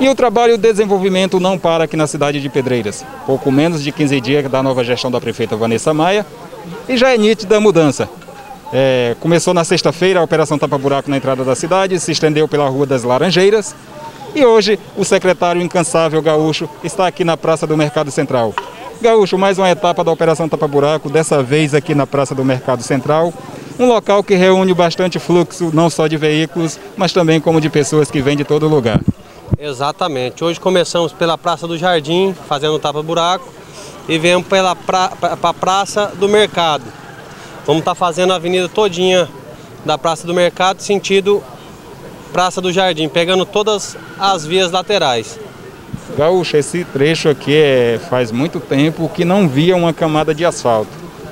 E o trabalho e o desenvolvimento não para aqui na cidade de Pedreiras. Pouco menos de 15 dias da nova gestão da prefeita Vanessa Maia e já é nítida a mudança. É, começou na sexta-feira a Operação Tapa Buraco na entrada da cidade, se estendeu pela Rua das Laranjeiras e hoje o secretário incansável Gaúcho está aqui na Praça do Mercado Central. Gaúcho, mais uma etapa da Operação Tapa Buraco, dessa vez aqui na Praça do Mercado Central. Um local que reúne bastante fluxo, não só de veículos, mas também como de pessoas que vêm de todo lugar. Exatamente. Hoje começamos pela Praça do Jardim, fazendo tapa-buraco, e viemos pela pra, pra, pra Praça do Mercado. Vamos estar tá fazendo a avenida todinha da Praça do Mercado, sentido Praça do Jardim, pegando todas as vias laterais. Gaúcho, esse trecho aqui é, faz muito tempo que não via uma camada de asfalto,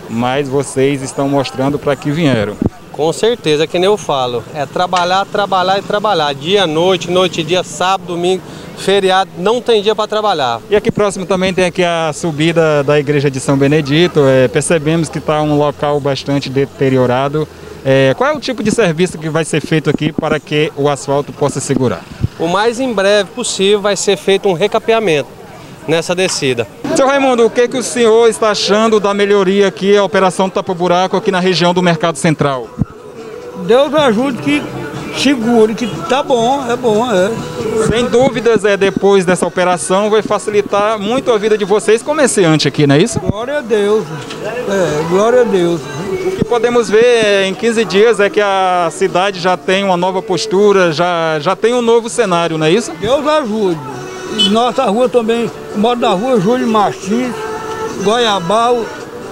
mas vocês estão mostrando para que vieram. Com certeza, é que nem eu falo, é trabalhar, trabalhar e trabalhar, dia, noite, noite, dia, sábado, domingo, feriado, não tem dia para trabalhar. E aqui próximo também tem aqui a subida da igreja de São Benedito, é, percebemos que está um local bastante deteriorado. É, qual é o tipo de serviço que vai ser feito aqui para que o asfalto possa segurar? O mais em breve possível vai ser feito um recapeamento nessa descida. Seu Raimundo, o que, que o senhor está achando da melhoria aqui, a operação Tapa Buraco aqui na região do Mercado Central? Deus ajude que segure, que tá bom, é bom, é. Sem dúvidas, é depois dessa operação vai facilitar muito a vida de vocês comerciantes aqui, não é isso? Glória a Deus, é, glória a Deus. O que podemos ver em 15 dias é que a cidade já tem uma nova postura, já, já tem um novo cenário, não é isso? Deus ajude. E nossa rua também, modo da rua Júlio Martins, Goiabal,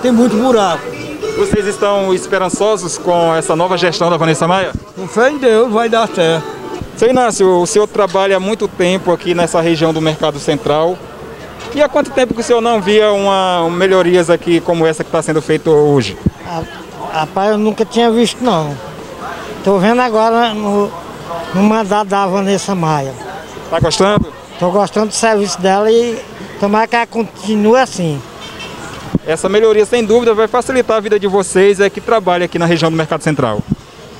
tem muito buraco. Vocês estão esperançosos com essa nova gestão da Vanessa Maia? Com fé em Deus vai dar certo. Seu Inácio, o senhor trabalha há muito tempo aqui nessa região do Mercado Central. E há quanto tempo que o senhor não via uma melhorias aqui como essa que está sendo feita hoje? Rapaz, eu nunca tinha visto não. Estou vendo agora no, no mandato da Vanessa Maia. Está gostando? Estou gostando do serviço dela e tomara que ela continue assim. Essa melhoria, sem dúvida, vai facilitar a vida de vocês é, que trabalham aqui na região do Mercado Central.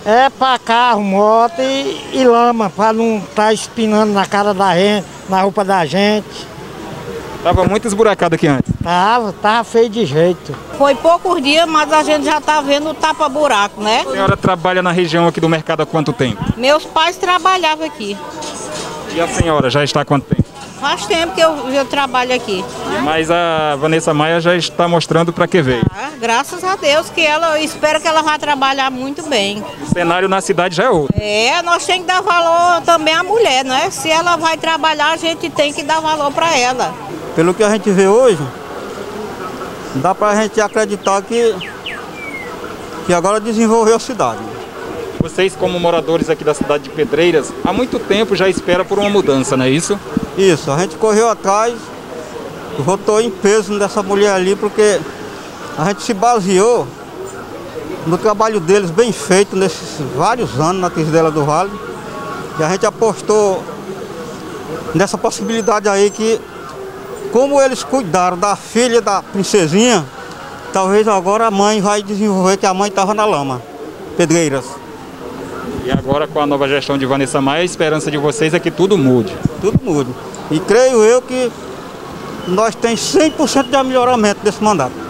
É para carro, moto e, e lama, para não estar tá espinando na cara da gente, na roupa da gente. Tava muito esburacado aqui antes. Tava, tava feio de jeito. Foi poucos dias, mas a gente já tá vendo o tapa-buraco, né? A senhora trabalha na região aqui do mercado há quanto tempo? Meus pais trabalhavam aqui. E a senhora já está há quanto tempo? Faz tempo que eu, eu trabalho aqui. Mas a Vanessa Maia já está mostrando para que veio. Ah, graças a Deus que ela, eu espero que ela vá trabalhar muito bem. O cenário na cidade já é outro. É, nós temos que dar valor também à mulher, né? Se ela vai trabalhar, a gente tem que dar valor para ela. Pelo que a gente vê hoje, dá para a gente acreditar que, que agora desenvolveu a cidade. Vocês, como moradores aqui da cidade de Pedreiras, há muito tempo já espera por uma mudança, não é isso? Isso, a gente correu atrás, votou em peso nessa mulher ali, porque a gente se baseou no trabalho deles bem feito nesses vários anos na dela do Vale. E a gente apostou nessa possibilidade aí que, como eles cuidaram da filha da princesinha, talvez agora a mãe vai desenvolver, que a mãe estava na lama, Pedreiras. E agora com a nova gestão de Vanessa Maia, a esperança de vocês é que tudo mude. Tudo mude. E creio eu que nós temos 100% de melhoramento desse mandato.